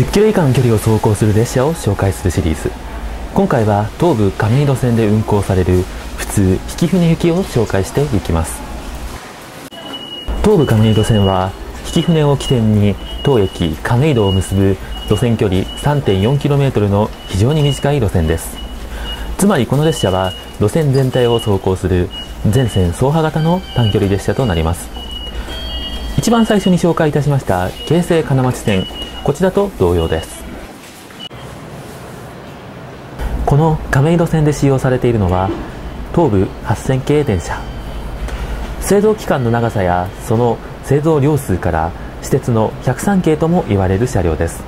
10キロ以下の距離を走行する列車を紹介するシリーズ。今回は東武亀戸線で運行される普通引舟行きを紹介していきます。東武亀戸線は引舟を起点に当駅亀戸を結ぶ路線距離 3.4km の非常に短い路線です。つまりこの列車は路線全体を走行する全線走破型の短距離列車となります。一番最初に紹介いたしました京成金町線。こちらと同様です。この亀戸線で使用されているのは東武8000系電車。製造期間の長さやその製造量数から私鉄の103系とも言われる車両です。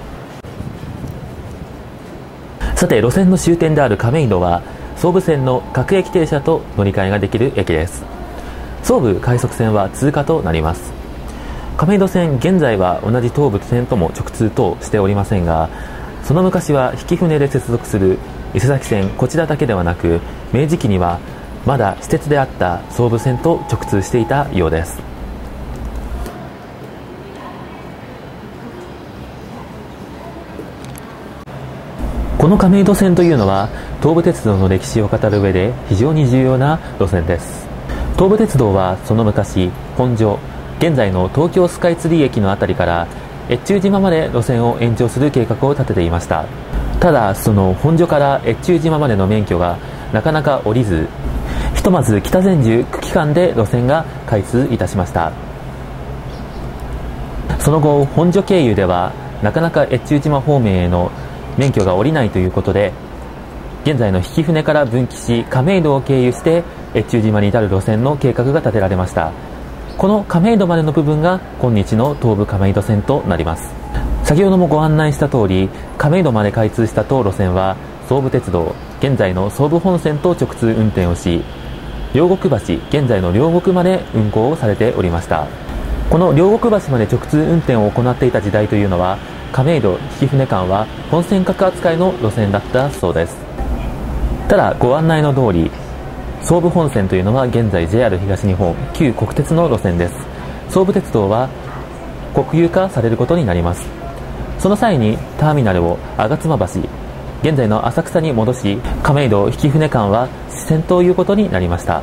さて路線の終点である亀戸は総武線の各駅停車と乗り換えができる駅です。総武快速線は通過となります。亀戸線現在は同じ東武線とも直通としておりませんがその昔は引舟で接続する伊勢崎線こちらだけではなく明治期にはまだ私鉄であった総武線と直通していたようです。この亀戸線というのは東武鉄道の歴史を語る上で非常に重要な路線です。東武鉄道はその昔本所現在の東京スカイツリー駅の辺りから越中島まで路線を延長する計画を立てていました。ただその本所から越中島までの免許がなかなか下りずひとまず北千住区間で路線が開通いたしました。その後本所経由ではなかなか越中島方面への免許が下りないということで現在の引舟から分岐し亀戸を経由して越中島に至る路線の計画が立てられました。この亀戸までの部分が今日の東武亀戸線となります。先ほどもご案内した通り亀戸まで開通した当路線は総武鉄道現在の総武本線と直通運転をし両国橋現在の両国まで運行をされておりました。この両国橋まで直通運転を行っていた時代というのは亀戸引舟間は本線格扱いの路線だったそうです。ただご案内の通り総武本線というのは現在 JR 東日本旧国鉄の路線です。総武鉄道は国有化されることになります。その際にターミナルを吾妻橋現在の浅草に戻し亀戸曳舟間は支線ということになりました。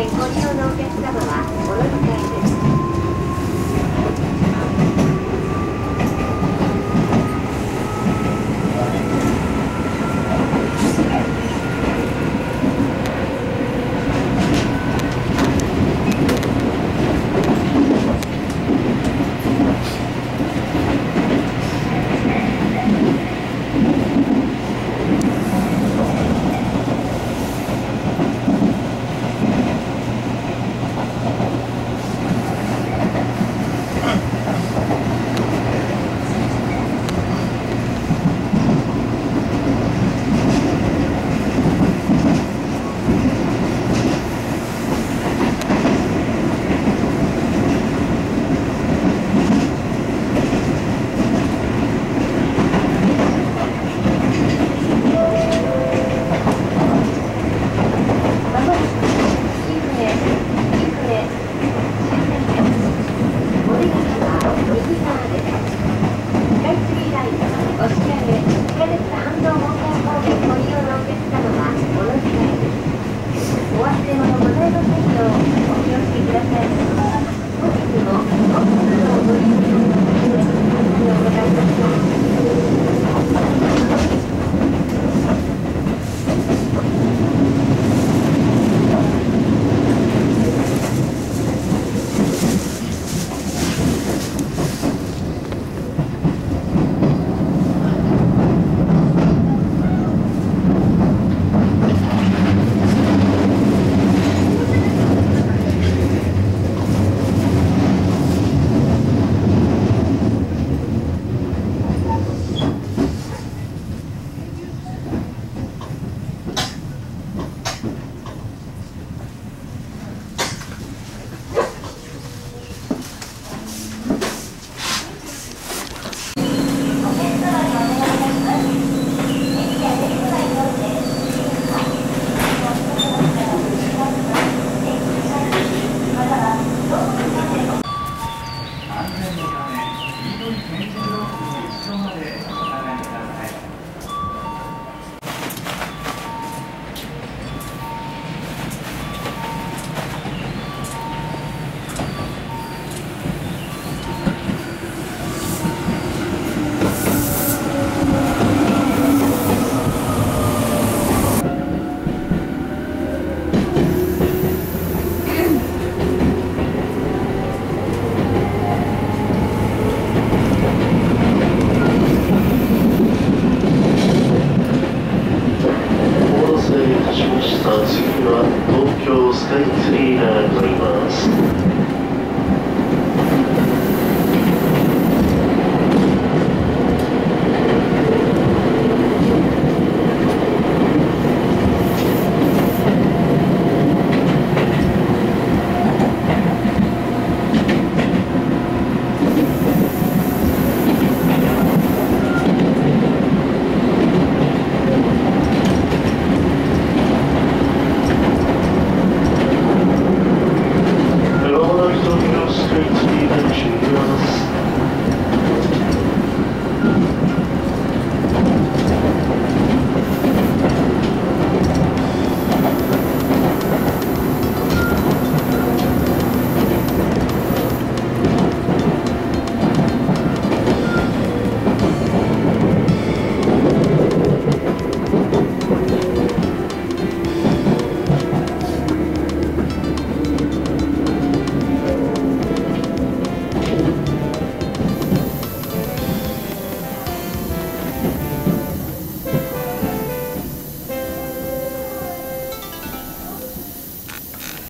ご利用のお客様はお乗り